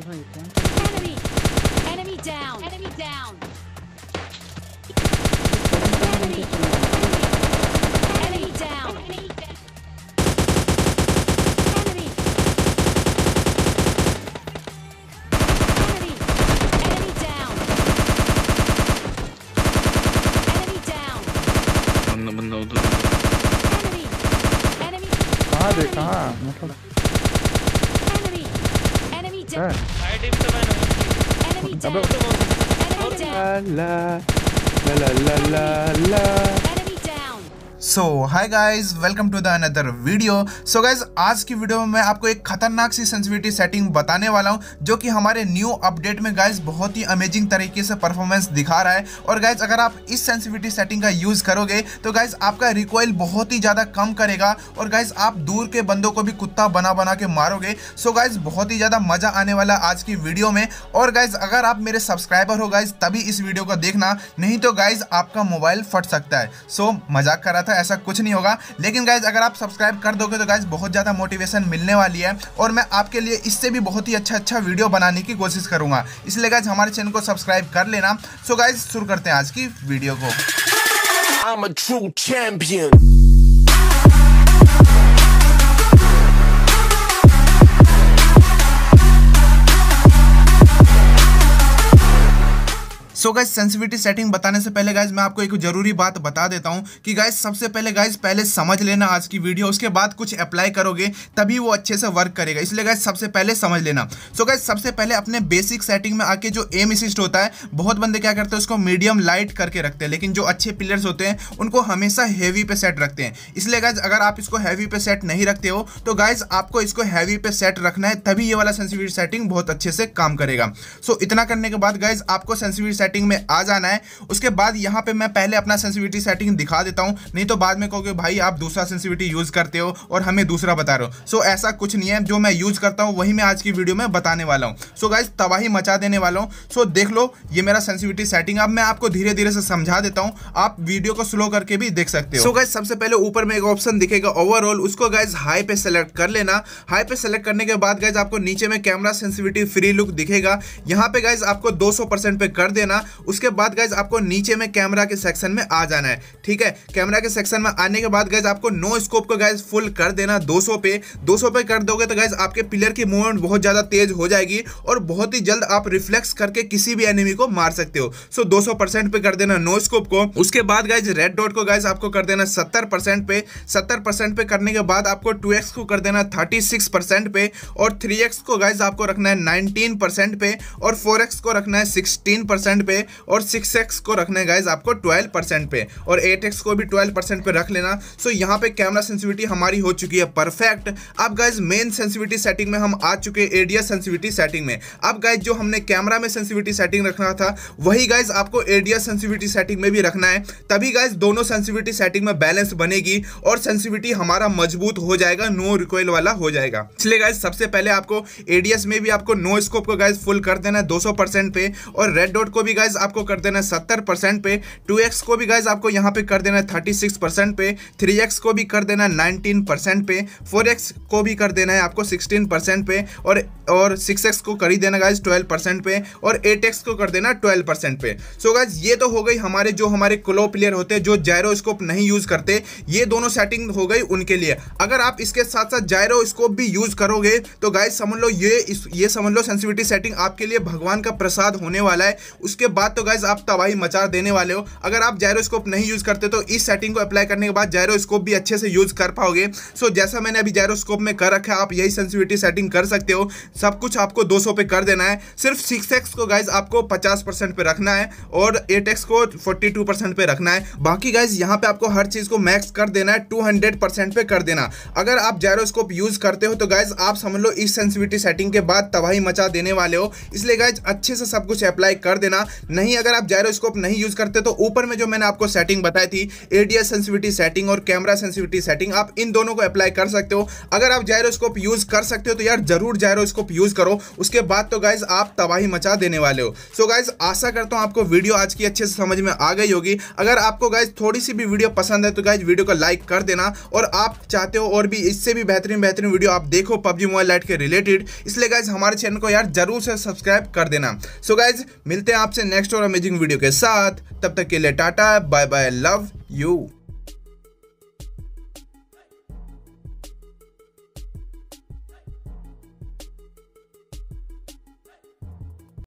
behind you. Enemy! Enemy down! Enemy down! Enemy! है down! हाई टिप तो मैंने! Enemy down! ला ला ला ला ला! So hi guys welcome to the another video so guys आज की वीडियो में मैं आपको एक खतरनाक सी सेंसिटिविटी सेटिंग बताने वाला हूँ, जो कि हमारे न्यू अपडेट में गाइज़ बहुत ही अमेजिंग तरीके से परफॉर्मेंस दिखा रहा है। और गाइज़ अगर आप इस सेंसिटिविटी सेटिंग का यूज़ करोगे तो गाइज़ आपका रिकॉयल बहुत ही ज़्यादा कम करेगा। और गाइज़ आप दूर के बंदों को भी कुत्ता बना बना के मारोगे। सो गाइज़ बहुत ही ज़्यादा मज़ा आने वाला आज की वीडियो में। और गाइज़ अगर आप मेरे सब्सक्राइबर हो गाइज़ तभी इस वीडियो को देखना, नहीं तो गाइज़ आपका मोबाइल फट सकता है। सो मज़ाक कर था, ऐसा कुछ नहीं होगा। लेकिन गाइज़ अगर आप सब्सक्राइब कर दोगे तो गाइज़ बहुत ज़्यादा मोटिवेशन मिलने वाली है और मैं आपके लिए इससे भी बहुत ही अच्छा अच्छा वीडियो बनाने की कोशिश करूँगा। इसलिए गाइज़ हमारे चैनल को सब्सक्राइब कर लेना। सो गाइज़ शुरू करते हैं आज की वीडियो को। I'm a true champion. So guys sensitivity setting बताने से पहले गाइज़ मैं आपको एक ज़रूरी बात बता देता हूँ कि गाइज़ सबसे पहले गाइज़ पहले समझ लेना आज की वीडियो उसके बाद कुछ अप्लाई करोगे, तभी वो अच्छे से वर्क करेगा। इसलिए गाइज़ सबसे पहले समझ लेना। सो गाइज़ सबसे पहले अपने बेसिक सेटिंग में आके जो एम असिस्ट होता है, बहुत बंदे क्या करते हैं, उसको मीडियम लाइट करके रखते हैं, लेकिन जो अच्छे प्लेयर्स होते हैं, उनको हमेशा हैवी पे सेट रखते हैं। इसलिए गाइज़ अगर आप इसको हैवी पे सेट नहीं रखते हो तो गाइज़ आपको इसको हैवी पे सेट रखना है, तभी ये वाला सेंसिटिविटी सेटिंग बहुत अच्छे से काम करेगा। सो इतना करने के बाद गाइज़ आपको सेंसिटिविटी सेटिंग में आ जाना है। उसके बाद यहाँ पे मैं पहले अपना सेंसिटिविटी सेटिंग दिखा देता हूँ। नहीं तो बाद में कहोगे, भाई, आप दूसरा सेंसिटिविटी यूज़ करते हो और हमें दूसरा बता रहे हो। सो ऐसा कुछ नहीं है। जो मैं यूज़ करता हूँ, वही मैं आज की वीडियो में बताने वाला हूँ। सो गाइज़ तबाही मचा देने वाला हूँ। सो देख लो, ये मेरा सेंसिटिविटी सेटिंग अब मैं आपको धीरे धीरे से समझा देता हूँ। आप वीडियो को स्लो करके भी देख सकते हो। सो गाइज़ सबसे पहले ऊपर में एक ऑप्शन दिखेगा ओवरऑल उसको गाइज़ हाई पे सेलेक्ट कर लेना। हाई पे सेलेक्ट करने के बाद गाइज़ आपको नीचे में कैमरा सेंसिटिविटी फ्री लुक दिखेगा। यहाँ पे गाइज़ आपको 200% पे कर देना। उसके बाद गाइज़ आपको नीचे में कैमरा के सेक्शन में आ जाना है। ठीक है? कैमरा के सेक्शन में आने के बाद गाइज़ आपको नो स्कोप को गाइज़ फुल कर देना 200 पे। 200 पे कर दोगे तो गाइज़ आपके प्लेयर की मूवमेंट बहुत ज़्यादा तेज हो जाएगी और बहुत ही जल्द आप रिफ्लेक्स करके किसी भी एनिमी को मार सकते हो। सो 200% पे कर देना नो स्कोप को। उसके बाद गाइज़ रेड डॉट को गाइज़ आपको कर देना 70% पे। 70% पे करने के बाद आपको 2x को कर देना 36% पे और 3x को गाइज़ आपको रखना है 19% पे और 4x को रखना है 16% पे। और 6x को रखना है गाइज़ आपको 12% पे। और 8x को भी 12% पे रख लेना। सो यहाँ पे कैमरा सेंसिटिविटी हमारी हो चुकी है परफेक्ट अब गाइज़ मेन सेंसिटिविटी सेटिंग में हम आ चुके हैं एडियस सेंसिटिविटी सेटिंग में। अब गाइज़ जो हमने कैमरा में सेंसिटिविटी सेटिंग रखना था, वही गाइज़ आपको एडियस सेंसिटिविटी सेटिंग में भी रखना है। तभी गाइज़ दोनों सेंसिटिविटी सेटिंग में बैलेंस बनेगी और सेंसिटिविटी हमारा मज़बूत हो जाएगा नो रिकॉइल वाला हो जाएगा। इसलिए गाइज़ सबसे पहले आपको एडीएस में भी आपको नो स्कोप को गाइज़ फुल कर देना है 200% पे। और रेड डॉट को भी गाइज़ आपको कर देना है 70% पे। 2x को भी गाइज़ आपको यहाँ पे कर देना है 36% पे। 3x को भी कर देना है 19% पे। 4x को भी कर देना है आपको 16% पे। और और 6x को कर ही देना गाइज़ 12% पे। और 8x को कर देना 12% पे। सो गाइज़ ये तो हो गई हमारे, जो हमारे क्लो प्लेयर होते हैं, जो जायरोस्कोप नहीं यूज़ करते, ये दोनों सेटिंग हो गई उनके लिए। अगर आप इसके साथ साथ जायरोस्कोप भी यूज़ करोगे तो गाइज़ समझ लो ये ये समझ लो सेंसिटिविटी सेटिंग आपके लिए भगवान का प्रसाद होने वाला है। उसके बाद तो गाइज़ आप तबाही मचा देने वाले हो। अगर आप जायरोस्कोप नहीं यूज़ करते तो इस सेटिंग को अप्लाई करने के बाद जायरोस्कोप भी अच्छे से यूज़ कर पाओगे। सो जैसा मैंने अभी जायरोस्कोप में कर रखा है, आप यही सेंसिटिविटी सेटिंग कर सकते हो। सब कुछ आपको 200 पे कर देना है। सिर्फ़ 6x को गाइज़ आपको 50% पे रखना है और 8x को 42% पे रखना है। बाकी गाइज़ यहाँ पे आपको हर चीज़ को मैक्स कर देना है 200% पे कर देना। अगर आप जायरोस्कोप यूज़ करते हो तो गाइज़ आप समझ लो इस सेंसिटिविटी सेटिंग के बाद तबाही मचा देने वाले हो। इसलिए गाइज़ अच्छे से सब कुछ अप्लाई कर देना। नहीं, अगर आप जायरोस्कोप नहीं यूज़ करते तो ऊपर में जो मैंने आपको सेटिंग बताई थी एडीएस सेंसिटिविटी सेटिंग और कैमरा सेंसिविटी सेटिंग आप इन दोनों को अप्लाई कर सकते हो। अगर आप जायरोस्कोप यूज़ कर सकते हो तो यार ज़रूर जायरोस्कोप यूज़ करो। उसके बाद तो गाइज़ आप तबाही मचा देने वाले हो। सो गाइज़ आशा करता हूँ आपको वीडियो आज की अच्छे से समझ में आ गई होगी। अगर आपको गाइज़ थोड़ी सी भी वीडियो पसंद है तो गाइज़ वीडियो को लाइक कर देना। और आप चाहते हो और भी इससे भी बेहतरीन बेहतरीन वीडियो आप देखो पबजी मोबाइल लाइट के रिलेटेड इसलिए गाइज़ हमारे चैनल को यार ज़रूर से सब्सक्राइब कर देना। सो so गाइज़ मिलते हैं आपसे नेक्स्ट और अमेजिंग वीडियो के साथ, तब तक के लिए tata bye bye love you